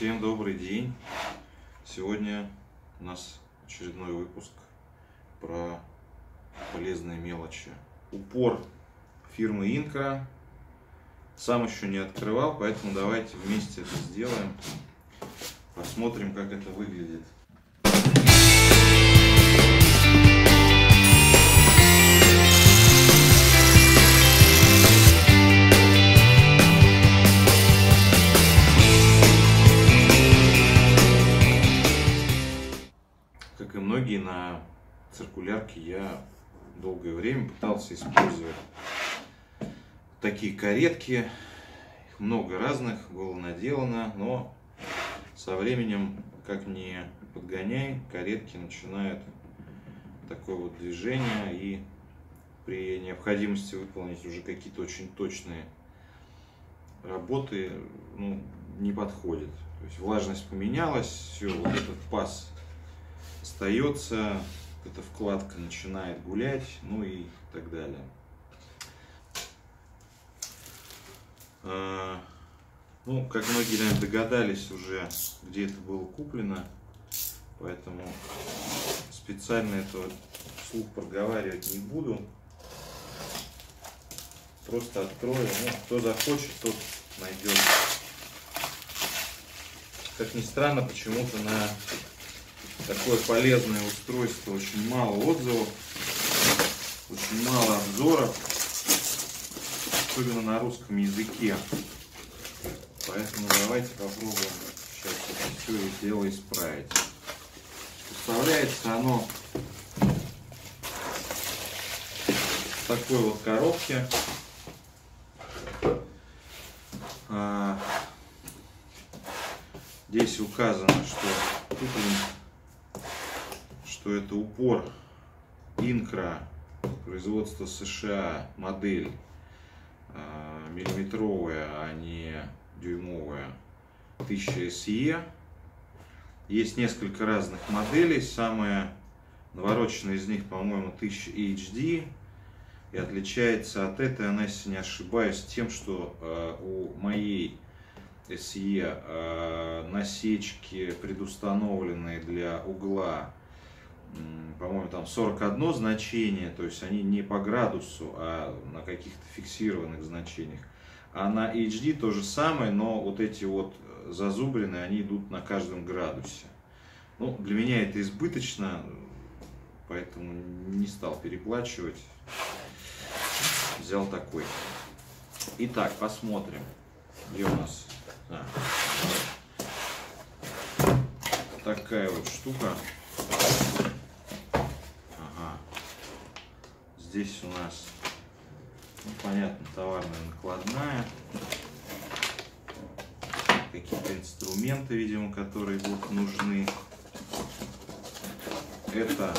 Всем добрый день. Сегодня у нас очередной выпуск про полезные мелочи. Упор фирмы Инка. Сам еще не открывал, поэтому давайте вместе это сделаем. Посмотрим, как это выглядит. И многие на циркулярке, я долгое время пытался использовать такие каретки. Их много разных было наделано, но со временем, как ни подгоняй, каретки начинают такое вот движение и при необходимости выполнить уже какие-то очень точные работы ну, не подходит. То есть влажность поменялась, все, вот этот паз остается, эта вкладка начинает гулять, ну и так далее. А, ну, как многие, наверное, догадались уже, где это было куплено, поэтому специально это вслух проговаривать не буду. Просто открою, ну, кто захочет, тот найдет. Как ни странно, почему-то на такое полезное устройство очень мало отзывов, очень мало обзоров, особенно на русском языке. Поэтому давайте попробуем сейчас это все это дело исправить. Поставляется оно в такой вот коробке. А, Здесь указано, что куплен, что это упор Инкра производства США модель а, миллиметровая, а не дюймовая 1000 SE. Есть несколько разных моделей. Самая навороченная из них, по-моему, 1000 HD. И отличается от этой она, если не ошибаюсь, тем, что э, у моей SE э, насечки предустановленные для угла, по-моему, там 41 значение, то есть они не по градусу, а на каких-то фиксированных значениях. А на HD то же самое, но вот эти вот зазубрины, они идут на каждом градусе. Ну, для меня это избыточно, поэтому не стал переплачивать. Взял такой. Итак, посмотрим, где у нас а. такая вот штука. Здесь у нас, ну, понятно, товарная накладная. Какие-то инструменты, видимо, которые будут нужны. Это,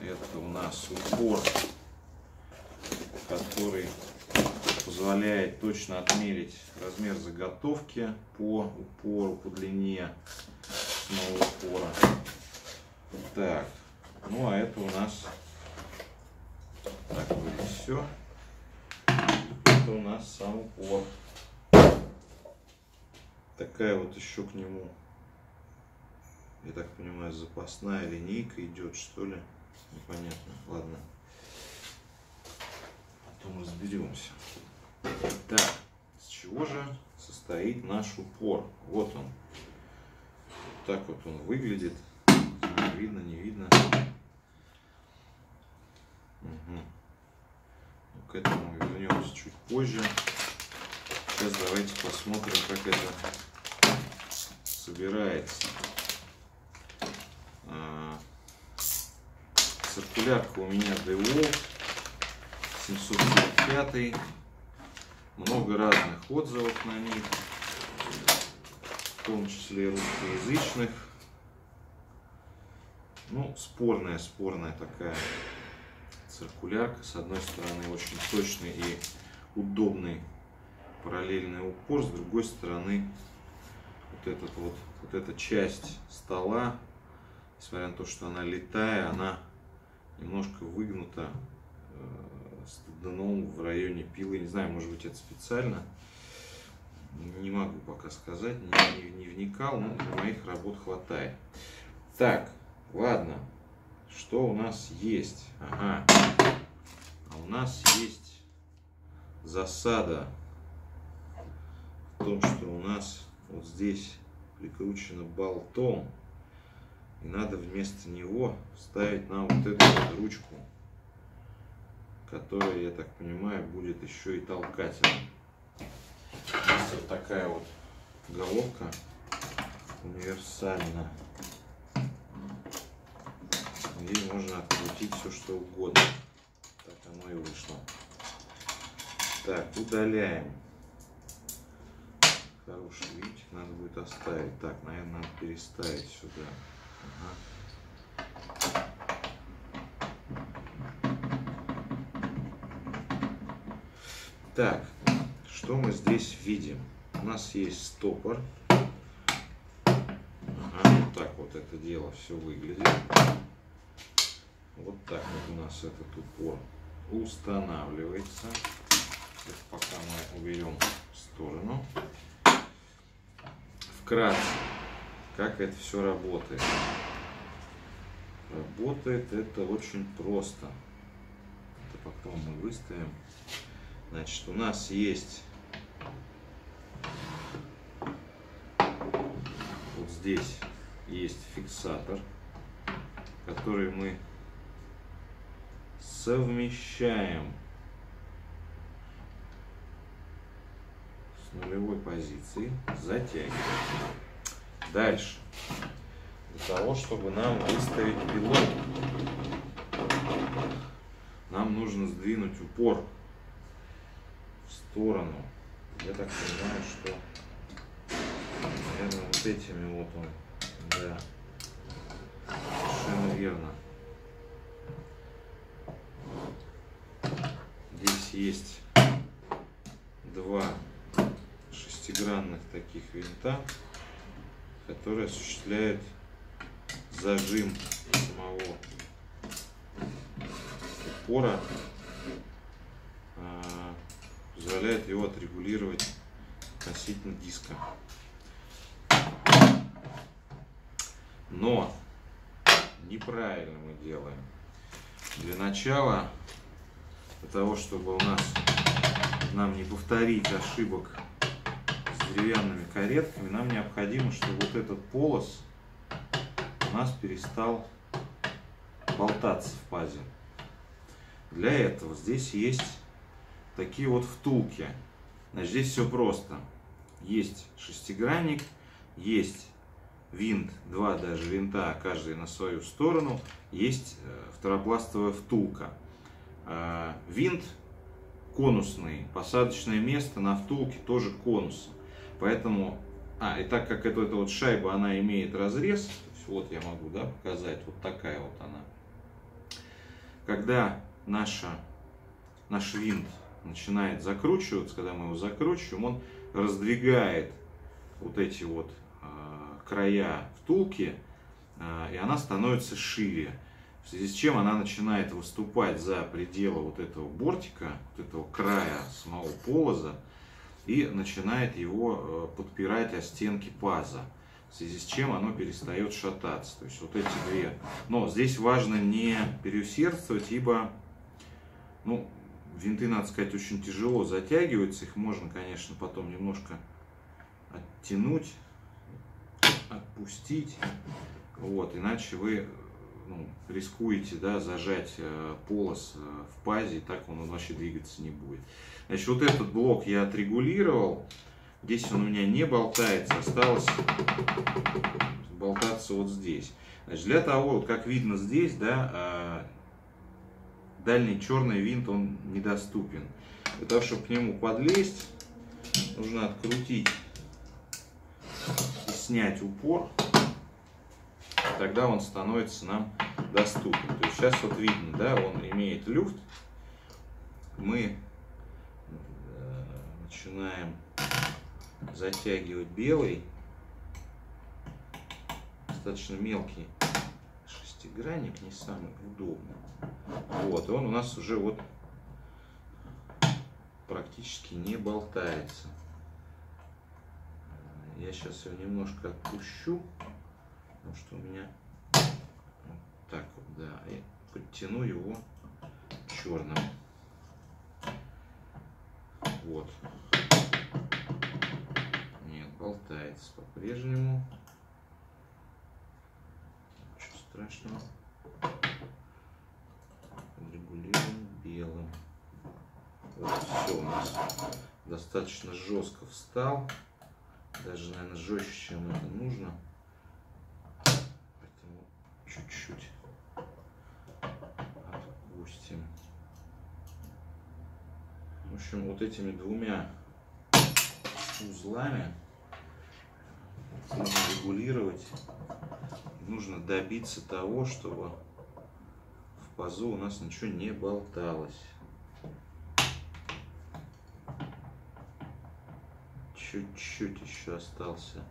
это у нас упор, который позволяет точно отмерить размер заготовки по упору, по длине самого упора. Так, ну а это у нас так будет все. Это у нас сам упор. Такая вот еще к нему, я так понимаю, запасная линейка идет, что ли. Непонятно. Ладно. Потом разберемся. Так, с чего же состоит наш упор? Вот он. Вот так вот он выглядит. Видно, не видно. Угу. К этому вернемся чуть позже. Сейчас давайте посмотрим, как это собирается. А, циркулярка у меня DeWalt 745 много разных отзывов на них, в том числе русскоязычных. Ну, спорная, спорная такая циркулярка. С одной стороны, очень точный и удобный параллельный упор, с другой стороны, вот, этот вот, вот эта часть стола, несмотря на то, что она летая, она немножко выгнута с дном в районе пилы. Не знаю, может быть это специально. Не могу пока сказать, не, не, не вникал, но для моих работ хватает. Так, ладно, что у нас есть? Ага, а у нас есть засада в том, что у нас вот здесь прикручено болтом. И надо вместо него вставить нам вот эту вот ручку, которая, я так понимаю, будет еще и толкателем. Есть вот такая вот головка универсальная. Ей можно открутить все что угодно. Так оно и вышло. Так, удаляем. Хороший винтик надо будет оставить. Так, наверное, надо переставить сюда. Ага. Так, что мы здесь видим? У нас есть стопор. Ага, вот так вот это дело все выглядит. Вот так вот у нас этот упор устанавливается. Это пока мы уберем в сторону. Вкратце, как это все работает. Работает это очень просто. Это потом мы выставим. Значит, у нас есть вот здесь есть фиксатор, который мы совмещаем с нулевой позиции, затягиваем. Дальше. Для того, чтобы нам выставить пилот, нам нужно сдвинуть упор в сторону. Я так понимаю, что, наверное, вот этими вот он, да, есть два шестигранных таких винта, которые осуществляют зажим самого упора, а, позволяет его отрегулировать относительно диска. Но неправильно мы делаем. Для начала для того, чтобы у нас нам не повторить ошибок с деревянными каретками, нам необходимо, чтобы вот этот полос у нас перестал болтаться в пазе. Для этого здесь есть такие вот втулки. Значит, здесь все просто. Есть шестигранник, есть винт, два даже винта, каждый на свою сторону, есть э, второпластовая втулка. А, винт конусный, посадочное место на втулке тоже конус. Поэтому, а, и так как эта, эта вот шайба, она имеет разрез, вот я могу, да, показать, вот такая вот она. Когда наша, наш винт начинает закручиваться, когда мы его закручиваем, он раздвигает вот эти вот э, края втулки, э, и она становится шире в связи с чем она начинает выступать за пределы вот этого бортика, вот этого края самого полоза, и начинает его э, подпирать о стенки паза, в связи с чем оно перестает шататься. То есть вот эти две. Но здесь важно не переусердствовать, ибо ну, винты, надо сказать, очень тяжело затягиваются. Их можно, конечно, потом немножко оттянуть, отпустить. Вот, иначе вы ну, рискуете да, зажать э, полос э, в пазе, и так он вообще двигаться не будет. Значит, вот этот блок я отрегулировал. Здесь он у меня не болтается, осталось болтаться вот здесь. Значит, для того, вот как видно здесь, да, э, дальний черный винт, он недоступен. Для того, чтобы к нему подлезть, нужно открутить и снять упор тогда он становится нам доступен. То есть сейчас вот видно, да, он имеет люфт. Мы э, начинаем затягивать белый, достаточно мелкий шестигранник, не самый удобный. Вот, он у нас уже вот практически не болтается. Я сейчас его немножко отпущу, потому что у меня вот так вот, да, и подтяну его черным. Вот. Нет, болтается по-прежнему. Ничего страшного. Регулируем белым. Вот все у нас достаточно жестко встал. Даже, наверное, жестче, чем это нужно. Чуть-чуть отпустим. В общем, вот этими двумя узлами нужно регулировать. Нужно добиться того, чтобы в пазу у нас ничего не болталось. Чуть-чуть еще остался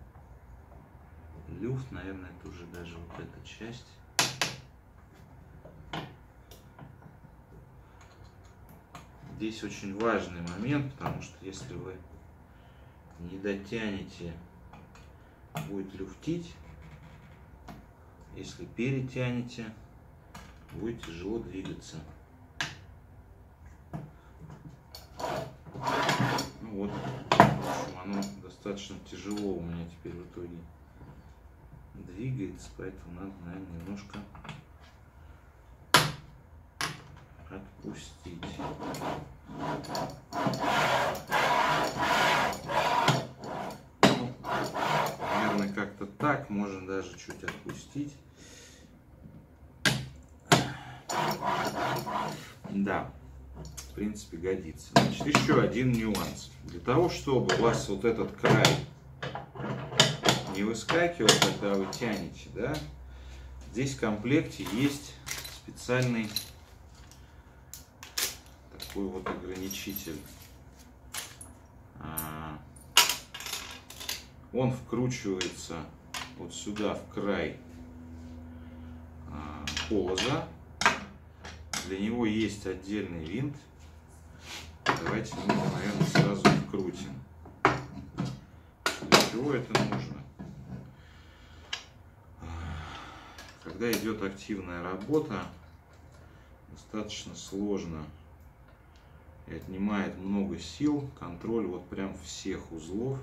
люфт, наверное, это уже даже вот эта часть. Здесь очень важный момент, потому что если вы не дотянете, будет люфтить. Если перетянете, будет тяжело двигаться. Ну вот, в общем, оно достаточно тяжело у меня теперь в итоге двигается, поэтому надо, наверное, немножко отпустить. Ну, наверное, как-то так, можно даже чуть отпустить. Да, в принципе, годится. Значит, еще один нюанс. Для того, чтобы у вас вот этот край не выскакивал, когда вы тянете, да, здесь в комплекте есть специальный такой вот ограничитель. А, он вкручивается вот сюда в край а, полоза. Для него есть отдельный винт. Давайте мы наверное, сразу вкрутим. Для чего это нужно? Когда идет активная работа, достаточно сложно и отнимает много сил, контроль вот прям всех узлов.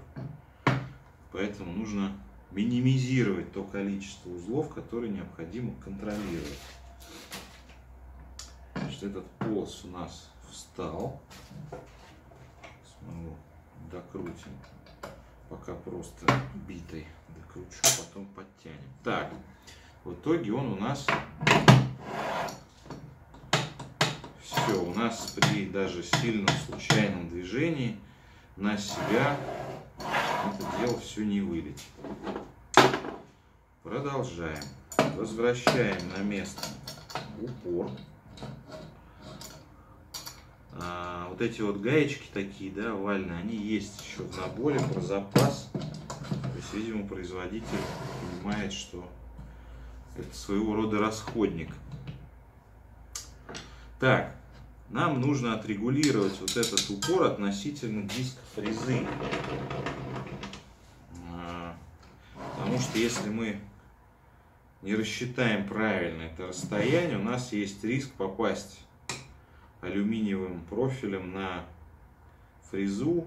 Поэтому нужно минимизировать то количество узлов, которые необходимо контролировать. Значит, этот полос у нас встал. Снова докрутим. Пока просто битой докручу, потом подтянем. Так, в итоге он у нас все, у нас при даже сильном случайном движении на себя это дело все не вылетит. Продолжаем. Возвращаем на место упор. А, вот эти вот гаечки такие, да, овальные, они есть еще в наборе про запас. То есть, видимо, производитель понимает, что это своего рода расходник. Так, нам нужно отрегулировать вот этот упор относительно диска фрезы. А, потому что если мы не рассчитаем правильно это расстояние, у нас есть риск попасть алюминиевым профилем на фрезу,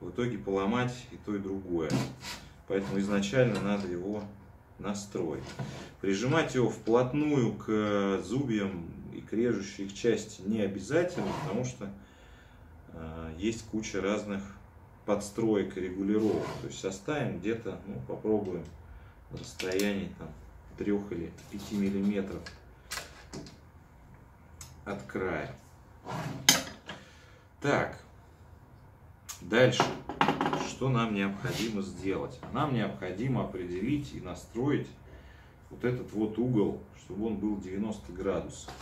в итоге поломать и то, и другое. Поэтому изначально надо его настроить. Прижимать его вплотную к зубьям и к режущей их части не обязательно, потому что э, есть куча разных подстроек и регулировок. То есть оставим где-то, ну, попробуем на расстоянии там 3 или 5 миллиметров от края. Так, дальше. Что нам необходимо сделать? Нам необходимо определить и настроить вот этот вот угол, чтобы он был 90 градусов.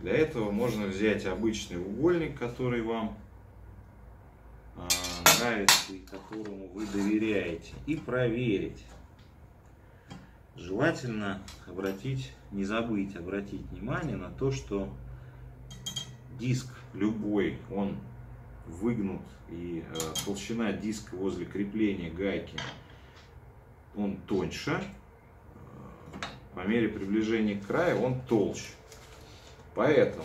Для этого можно взять обычный угольник, который вам а, нравится и которому вы доверяете, и проверить. Желательно обратить, не забыть обратить внимание на то, что диск любой, он выгнут и э, толщина диска возле крепления гайки он тоньше, по мере приближения к краю он толще. Поэтому,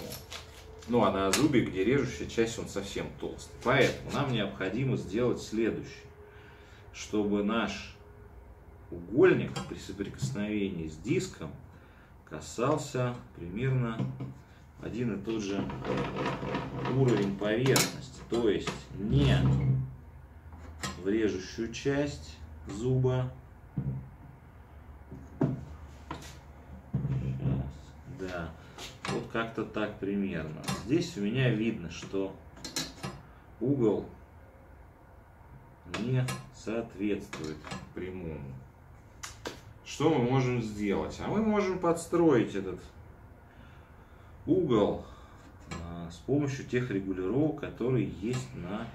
ну а на зубе, где режущая часть, он совсем толстый. Поэтому нам необходимо сделать следующее. Чтобы наш угольник при соприкосновении с диском касался примерно один и тот же уровень поверхности. То есть не в режущую часть зуба. Сейчас, да. Вот как-то так примерно. Здесь у меня видно, что угол не соответствует прямому. Что мы можем сделать? А мы можем подстроить этот угол а, с помощью тех регулировок, которые есть на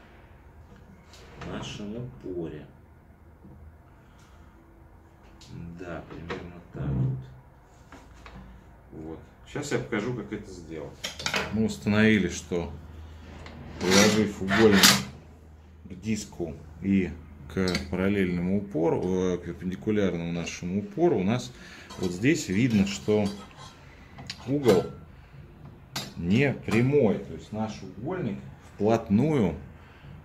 нашем упоре. Да, примерно так вот. Вот. Сейчас я покажу, как это сделать. Мы установили, что приложив угольник к диску и к параллельному упору, э, к перпендикулярному нашему упору, у нас вот здесь видно, что угол не прямой. То есть наш угольник вплотную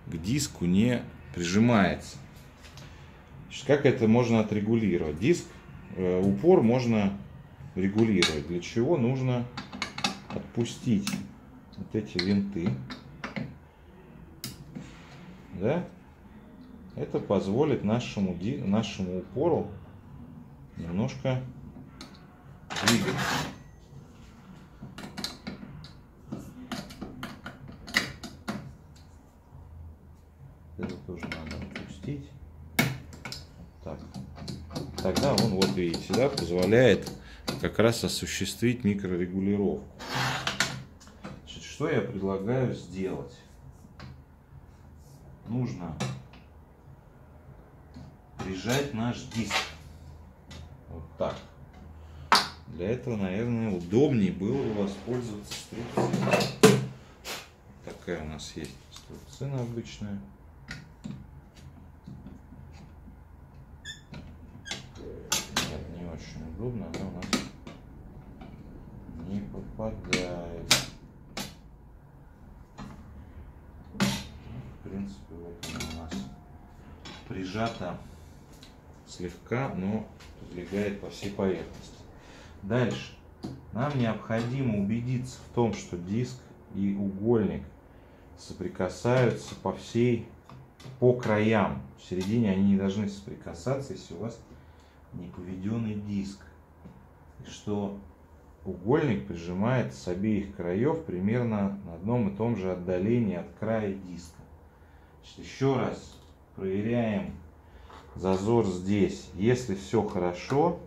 к диску не прижимается. Значит, как это можно отрегулировать? Диск, э, упор можно регулировать. Для чего нужно отпустить вот эти винты. Да? Это позволит нашему, нашему упору немножко двигаться. Это тоже надо отпустить. Так. Тогда он, вот видите, позволяет как раз осуществить микрорегулировку. Значит, что я предлагаю сделать? Нужно прижать наш диск. Вот так. Для этого, наверное, удобнее было бы воспользоваться струбциной. Такая у нас есть струбцина обычная. Нет, не очень удобно, она у нас не попадает. В принципе, вот она у нас прижата слегка, но легает по всей поверхности. Дальше. Нам необходимо убедиться в том, что диск и угольник соприкасаются по всей, по краям. В середине они не должны соприкасаться, если у вас не поведенный диск. И что угольник прижимает с обеих краев примерно на одном и том же отдалении от края диска. Значит, еще раз проверяем зазор здесь. Если все хорошо,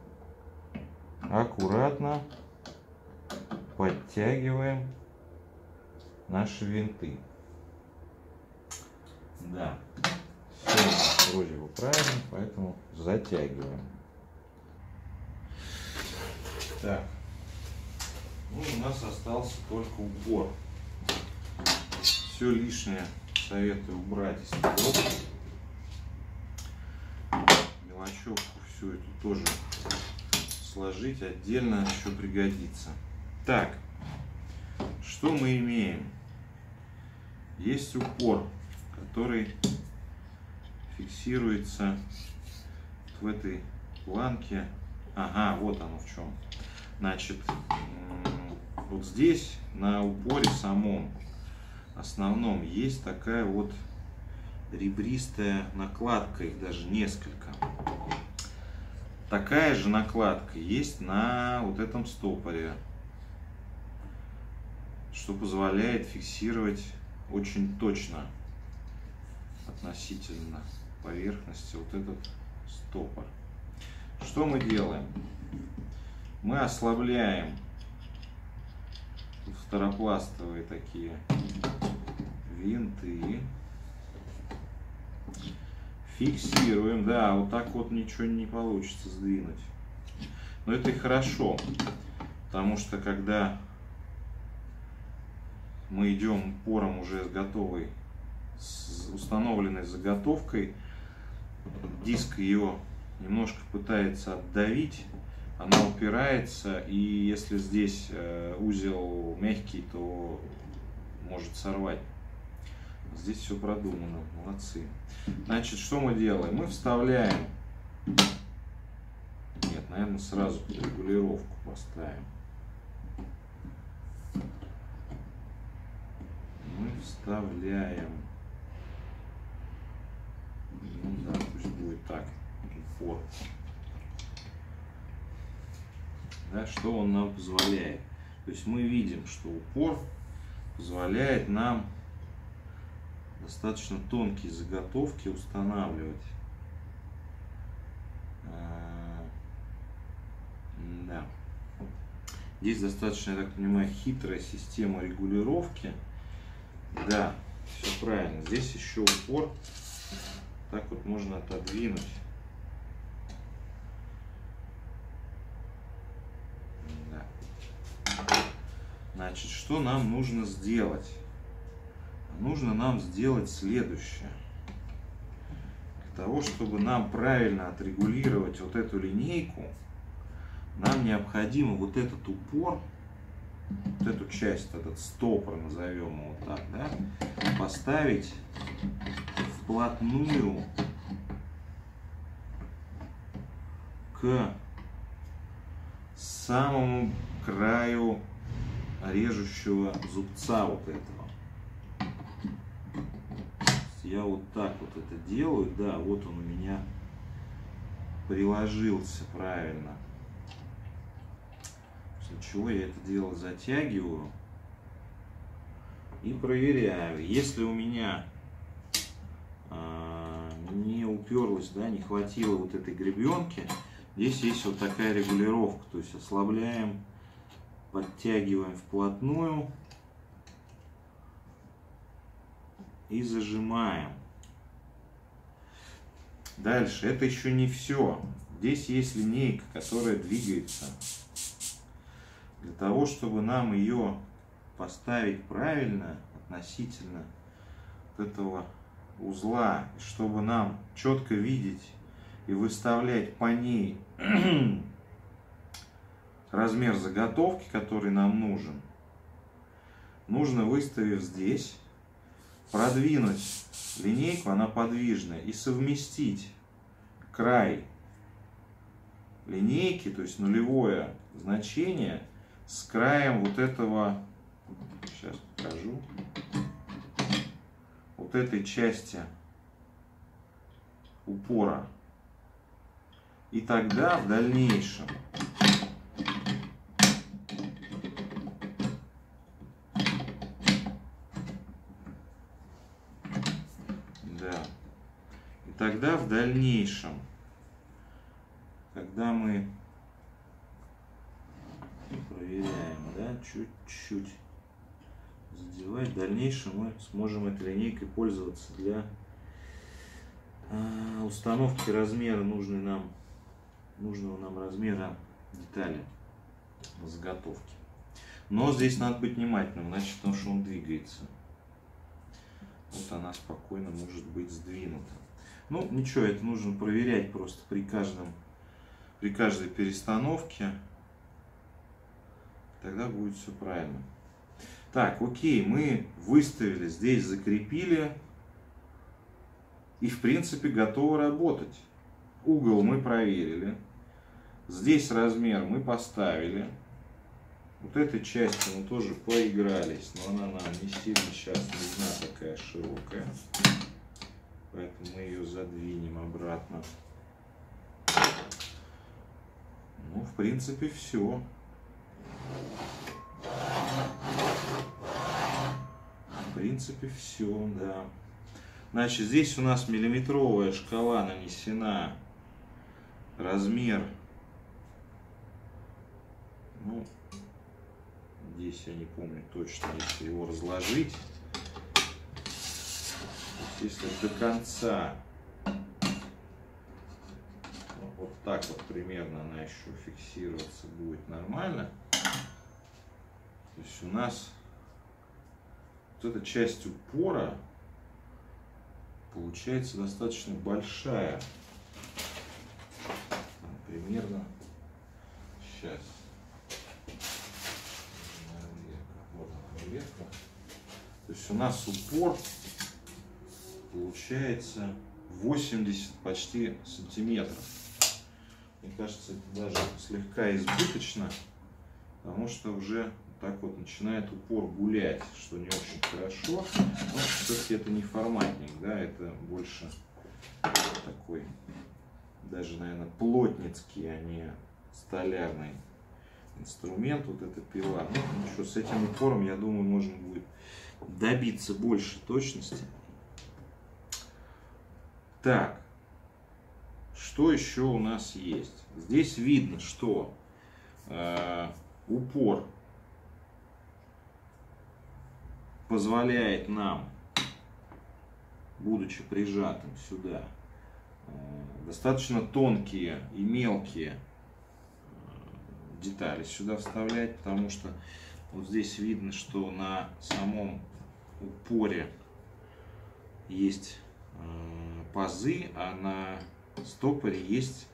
аккуратно подтягиваем наши винты. Да, все вроде бы правильно, поэтому затягиваем. Так, ну, у нас остался только упор. Все лишнее советую убрать из коробки. Мелочевку всю эту тоже сложить отдельно еще пригодится. Так, что мы имеем? Есть упор, который фиксируется в этой планке. Ага, вот оно в чем. Значит, вот здесь на упоре самом основном есть такая вот ребристая накладка, их даже несколько. Такая же накладка есть на вот этом стопоре, что позволяет фиксировать очень точно относительно поверхности вот этот стопор. Что мы делаем? Мы ослабляем второпластовые такие винты Фиксируем, да, вот так вот ничего не получится сдвинуть. Но это и хорошо, потому что когда мы идем пором уже с готовой с установленной заготовкой. Диск ее немножко пытается отдавить, она упирается, и если здесь э, узел мягкий, то может сорвать. Здесь все продумано, молодцы. Значит, что мы делаем? Мы вставляем, нет, наверное, сразу регулировку поставим. Мы вставляем, ну да, пусть будет так, упор. Да, что он нам позволяет? То есть мы видим, что упор позволяет нам достаточно тонкие заготовки устанавливать. А, да. Здесь достаточно, я так понимаю, хитрая система регулировки. Да, все правильно. Здесь еще упор. Так вот можно отодвинуть. Значит, что нам нужно сделать? Нужно нам сделать следующее. Для того, чтобы нам правильно отрегулировать вот эту линейку, нам необходимо вот этот упор, вот эту часть, этот стопор, назовем его так, да, поставить вплотную к самому краю режущего зубца вот этого. Я вот так вот это делаю, да, вот он у меня приложился правильно. После чего я это дело затягиваю и проверяю. Если у меня а, не уперлось, да, не хватило вот этой гребенки, здесь есть вот такая регулировка, то есть ослабляем подтягиваем вплотную и зажимаем. Дальше, это еще не все. Здесь есть линейка, которая двигается. Для того, чтобы нам ее поставить правильно относительно этого узла, чтобы нам четко видеть и выставлять по ней размер заготовки, который нам нужен, нужно, выставив здесь, продвинуть линейку, она подвижная, и совместить край линейки, то есть нулевое значение, с краем вот этого, сейчас покажу, вот этой части упора. И тогда в дальнейшем тогда в дальнейшем, когда мы проверяем, да, чуть-чуть задевать, в дальнейшем мы сможем этой линейкой пользоваться для а, установки размера нужной нам, нужного нам размера детали заготовки. Но здесь надо быть внимательным, значит, потому что он двигается. Вот она спокойно может быть сдвинута. Ну, ничего, это нужно проверять просто при каждом, при каждой перестановке. Тогда будет все правильно. Так, окей, мы выставили, здесь закрепили. И, в принципе, готовы работать. Угол мы проверили. Здесь размер мы поставили. Вот этой частью мы тоже поигрались, но она нам не сильно сейчас нужна такая широкая. Поэтому мы ее задвинем обратно. Ну, в принципе, все. В принципе, все, да. Значит, здесь у нас миллиметровая шкала нанесена. Размер. Ну, здесь я не помню точно, если его разложить если до конца вот так вот примерно она еще фиксироваться будет нормально. То есть у нас вот эта часть упора получается достаточно большая. Примерно сейчас. Вот она, То есть у нас упор получается 80 почти сантиметров. Мне кажется, это даже слегка избыточно, потому что уже так вот начинает упор гулять, что не очень хорошо. Но все-таки это не форматник, да, это больше такой, даже, наверное, плотницкий, а не столярный инструмент, вот эта пила. Ну, ничего, с этим упором, я думаю, можно будет добиться больше точности. Так, что еще у нас есть? Здесь видно, что э, упор позволяет нам, будучи прижатым сюда, э, достаточно тонкие и мелкие э, детали сюда вставлять, потому что вот здесь видно, что на самом упоре есть Э, пазы, а на стопоре есть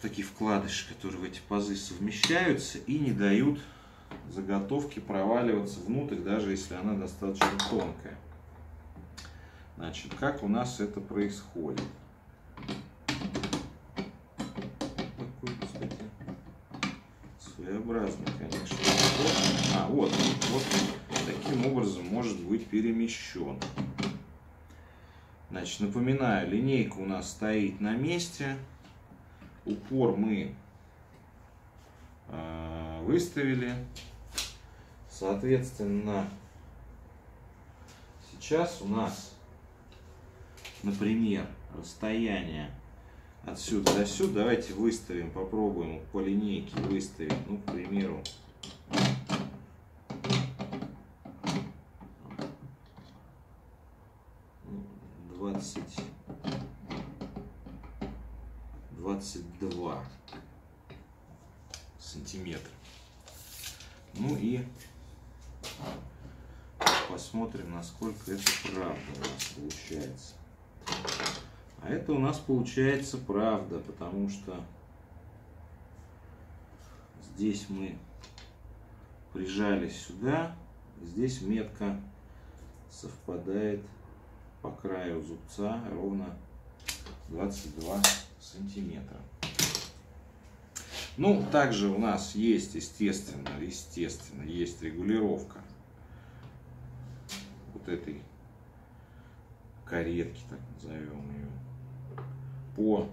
такие вкладыши, которые в эти пазы совмещаются и не дают заготовке проваливаться внутрь, даже если она достаточно тонкая. Значит, как у нас это происходит? Своеобразный, конечно. А, вот, вот таким образом может быть перемещен. Значит, напоминаю, линейка у нас стоит на месте. Упор мы э, выставили. Соответственно, сейчас у нас, например, расстояние отсюда до сюда. Давайте выставим, попробуем по линейке выставить. Ну, к примеру, 20, 22 сантиметра. Ну и посмотрим, насколько это правда у нас получается. Это у нас получается правда, потому что здесь мы прижались сюда, здесь метка совпадает по краю зубца ровно 22 сантиметра. Ну, также у нас есть, естественно, естественно, есть регулировка вот этой каретки, так назовем ее, по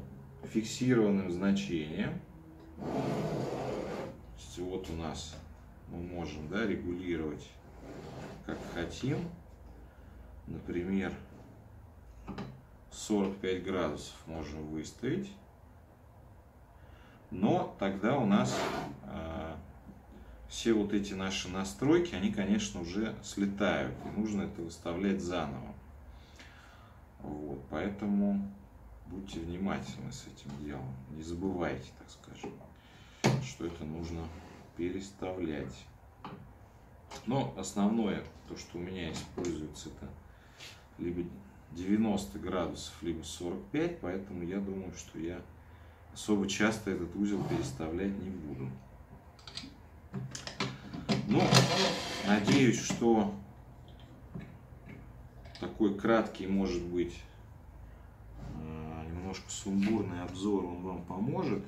фиксированным значениям. вот у нас мы можем да, регулировать как хотим. Например, 45 градусов можем выставить. Но тогда у нас э, все вот эти наши настройки, они, конечно, уже слетают. И нужно это выставлять заново. Вот, поэтому будьте внимательны с этим делом. Не забывайте, так скажем, что это нужно переставлять. Но основное, то, что у меня используется, это либо 90 градусов, либо 45, поэтому я думаю, что я особо часто этот узел переставлять не буду. Ну, надеюсь, что такой краткий, может быть, немножко сумбурный обзор, он вам поможет.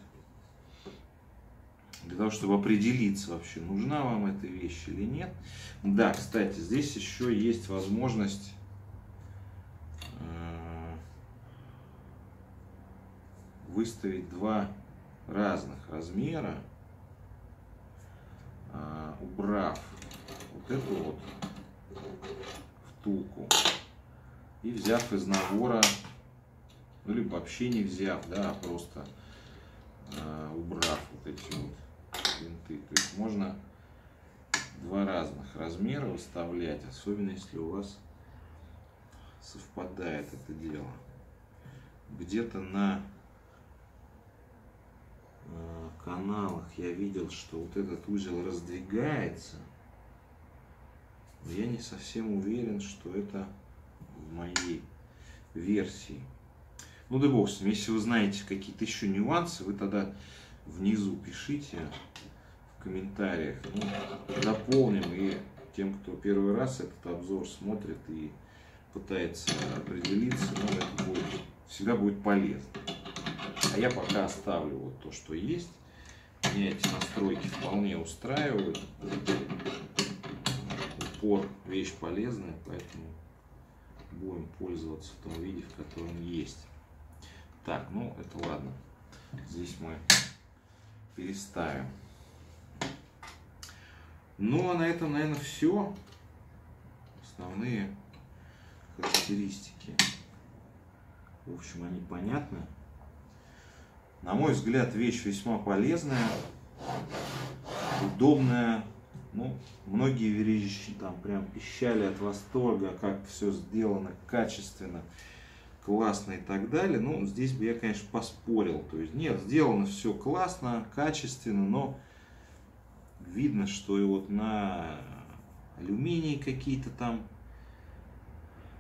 Для того, чтобы определиться вообще, нужна вам эта вещь или нет. Да, кстати, здесь еще есть возможность выставить два разных размера, а, убрав вот эту вот втулку и взяв из набора, ну либо вообще не взяв, да, а просто а, убрав вот эти вот винты. То есть можно два разных размера выставлять, особенно если у вас совпадает это дело. Где-то на Э, каналах я видел, что вот этот узел раздвигается. Но я не совсем уверен, что это в моей версии. Ну да бог с ним, если вы знаете какие-то еще нюансы, вы тогда внизу пишите в комментариях. Ну, дополним и тем, кто первый раз этот обзор смотрит и пытается определиться, ну, это будет, всегда будет полезно. А я пока оставлю вот то, что есть. Меня эти настройки вполне устраивают. Упор вещь полезная, поэтому будем пользоваться в том виде, в котором есть. Так, ну это ладно. Здесь мы переставим. Ну а на этом, наверное, все. Основные характеристики. В общем, они понятны. На мой взгляд, вещь весьма полезная, удобная. Ну, многие вережищи там прям пищали от восторга, как все сделано качественно, классно и так далее. Ну, здесь бы я, конечно, поспорил. То есть, нет, сделано все классно, качественно, но видно, что и вот на алюминии какие-то там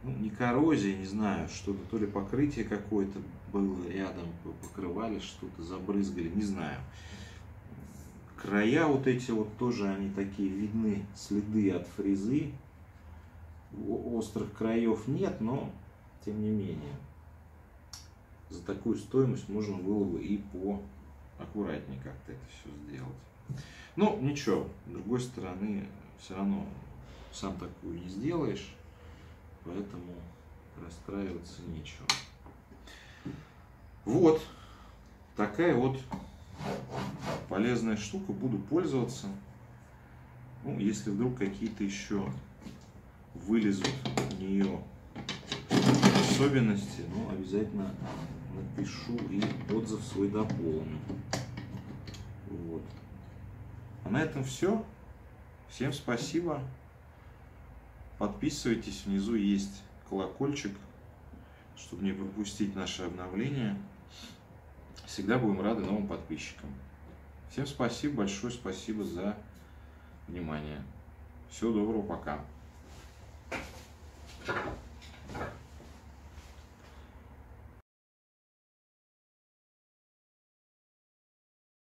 ну, не коррозия, не знаю, что-то, то ли покрытие какое-то было рядом, покрывали что-то, забрызгали, не знаю. Края вот эти вот тоже, они такие видны, следы от фрезы. Острых краев нет, но тем не менее. За такую стоимость можно было бы и по аккуратнее как-то это все сделать. Ну, ничего, с другой стороны, все равно сам такую не сделаешь поэтому расстраиваться нечего. Вот такая вот полезная штука, буду пользоваться. Ну, если вдруг какие-то еще вылезут в нее особенности, ну, обязательно напишу и отзыв свой дополню. Вот. А на этом все. Всем спасибо. Подписывайтесь, внизу есть колокольчик, чтобы не пропустить наши обновления. Всегда будем рады новым подписчикам. Всем спасибо, большое спасибо за внимание. Всего доброго, пока.